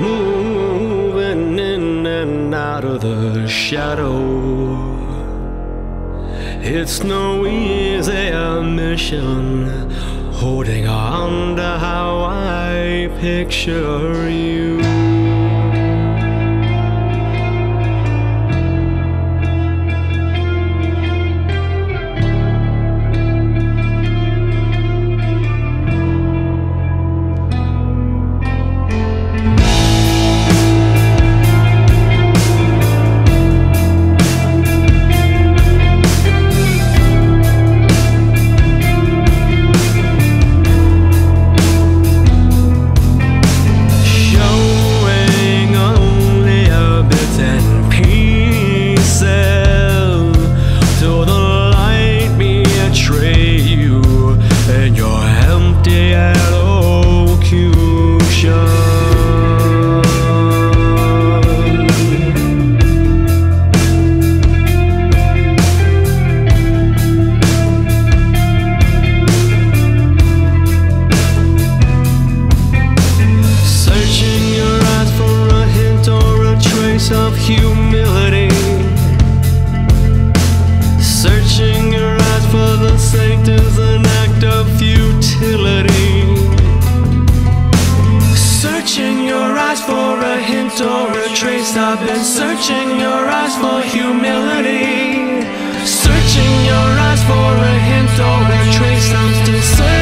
moving in and out of the shadow. It's no easy mission holding on to how I picture you. A hint or a trace of humility. I've been searching your eyes for humility. Searching your eyes for a hint or a trace. I'm still searching.